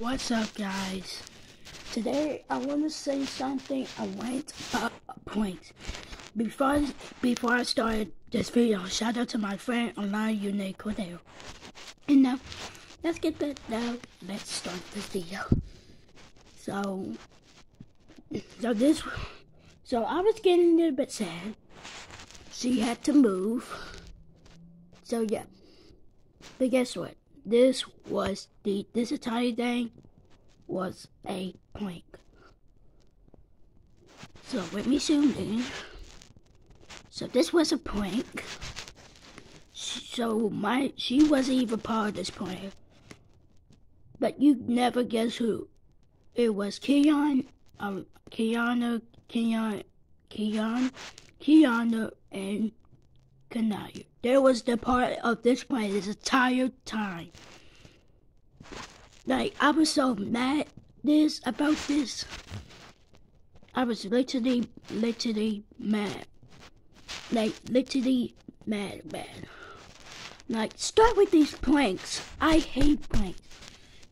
What's up, guys? Today I want to say something. I went up a point. Before before I started this video, shout out to my friend online, Unique Cordero. And now, let's get back now. Let's start this video. So, so this, so I was getting a little bit sad. She had to move. So yeah. But guess what? This was the this entire thing was a prank. So let me zoom in. So this was a prank. So my she wasn't even part of this prank. But you never guess who. It was Keon, um, Kiana, Keon, Keon, Kiana, and Kanaya. There was the part of this plan this entire time. Like, I was so mad this about this. I was literally, literally mad. Like, literally mad, mad. Like, start with these pranks. I hate pranks.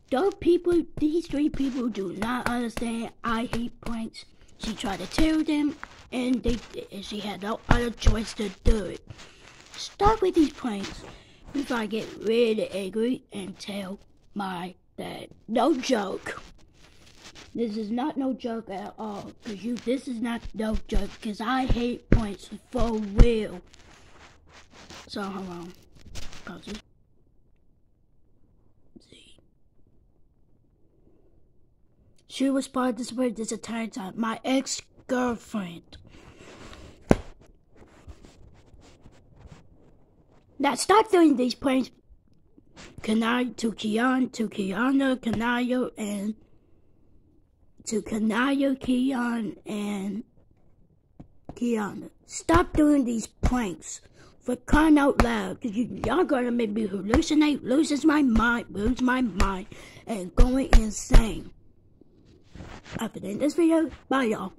Those people, these three people do not understand I hate pranks. She tried to tell them, and they, she had no other choice to do it. Start with these pranks before I get really angry and tell my dad. No joke. This is not no joke at all. Cause you, this is not no joke. Cause I hate points for real. So hold on. Pause. She was part of this this entire time. My ex-girlfriend. Now start doing these pranks. Kanai to Kian to Kiana, Kanayo, and to Kanayo, Kian, and Kiana. Stop doing these pranks for crying out loud, cause you, y'all gonna make me hallucinate, loses my mind, lose my mind, and going insane. After the end of this video, bye y'all.